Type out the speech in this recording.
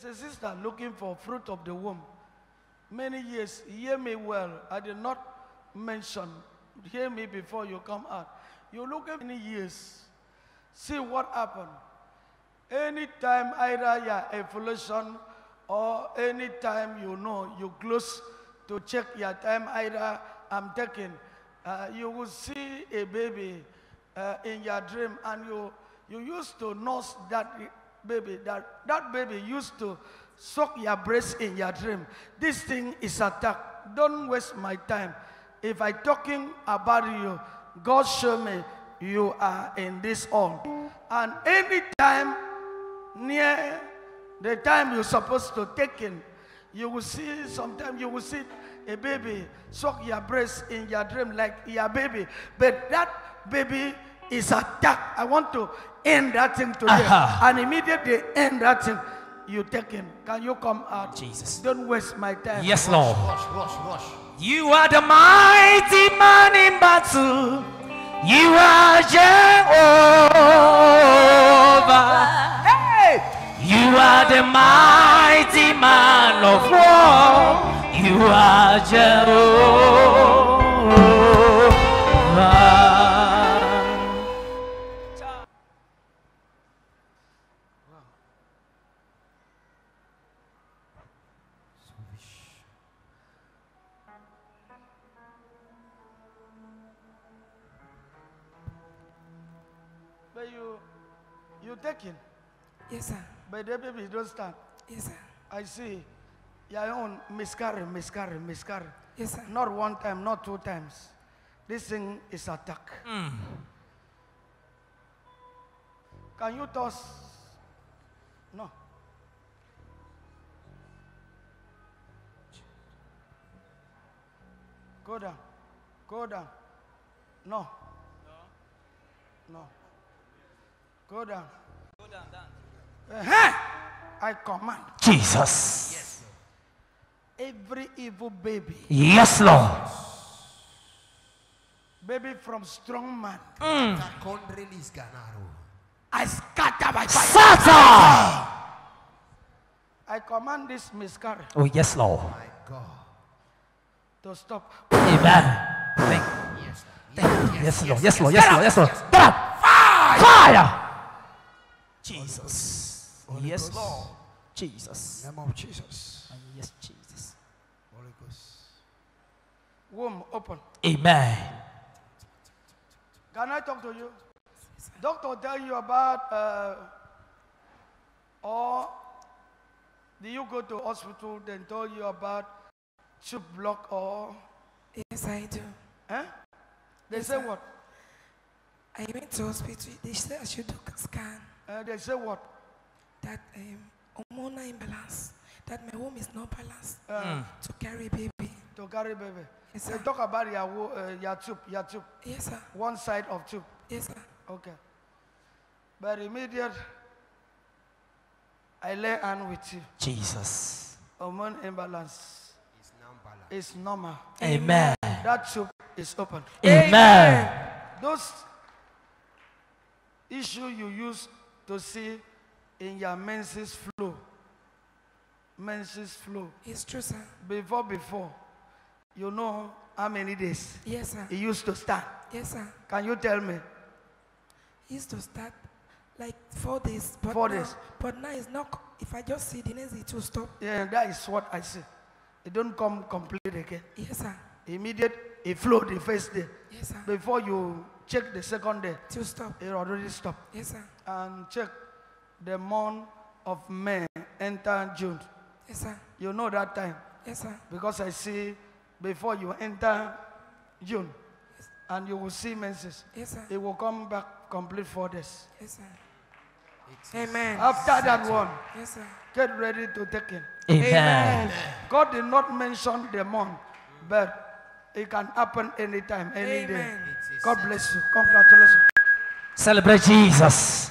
There's a sister looking for fruit of the womb. Many years, hear me well. I did not mention, hear me before you come out. You look at many years, see what happened. Anytime either your evolution or anytime you know you close to check your time, either I'm taking, uh, you will see a baby uh, in your dream and you, you used to nurse that baby. That, that baby used to suck your breast in your dream. This thing is attack. Don't waste my time. If I talking about you, God show me you are in this all. And anytime near the time you're supposed to take in, you will see, sometimes you will see a baby suck your breast in your dream like your baby. But that baby is attacked. I want to end that thing today. Uh-huh. And immediately end that thing. You take in. Can you come out? Jesus. Don't waste my time. Yes, Lord. Rush, rush, rush. You are the mighty man in battle. You are Jehovah. Hey! You are the mighty man of war. You are Jehovah. But you, you take in. Yes, sir. But the baby don't stand. Yes, sir. I see your own miscarry, miscarry, miscarry. Yes, sir. Not one time, not two times. This thing is attack. Hmm. Can you toss? No. Go down. Go down. No. No. Go down. Go down, down. I command Jesus. Yes. Every evil baby, Yes, Lord. baby from strong man, Takon release ganaro. I scatter by fire. Satan. I command this miscarriage Oh, yes, Lord. My God. to stop. Amen. Thank Yes, Lord. Thank you. Yes, Lord. Yes, Lord. Yes, Lord. Yes, Lord. Fire! Fire! Jesus. Yes, Lord. Jesus. Name of Jesus. Yes, Jesus. Holy Ghost. Womb open. Amen. Can I talk to you? Doctor tell you about, uh, or do you go to hospital then tell you about tube block or, Yes, I do. Huh? They Yes, say sir. what? I went to hospital. They said I should do a scan. Uh, they say what? That um, hormonal imbalance. That my womb is not balanced Uh, to carry baby. To carry baby. Yes, They sir. talk about your, wo- uh, your tube, your tube, Yes, sir. one side of tube. Yes, sir. Okay. But immediate, I lay hand with you. Jesus. Hormone imbalance It's now balanced. is normal. Amen. That tube is open. Amen. Those issue you use to see in your menses flow, menses flow, It's true, sir. before, before, you know how many days Yes, sir. it used to start. Yes, sir. Can you tell me? It used to start like four days. But Four now, days. But now it's not. If I just see the next it will stop. Yeah, that is what I see. It don't come complete again. Yes, sir. Immediate, it flowed the first day. Yes, sir. Before you check the second day, It stop. it already stopped. Yes, sir. And check the month of May, enter June. Yes, sir. You know that time. Yes, sir. Because I see before you enter June and you will see menses, Yes, sir. it will come back complete for this. Yes, sir. Amen. After that one, Yes, sir. get ready to take it. Amen. God did not mention the month, but it can happen anytime, any day. Amen. It is God bless you. Congratulations. Celebrate Jesus.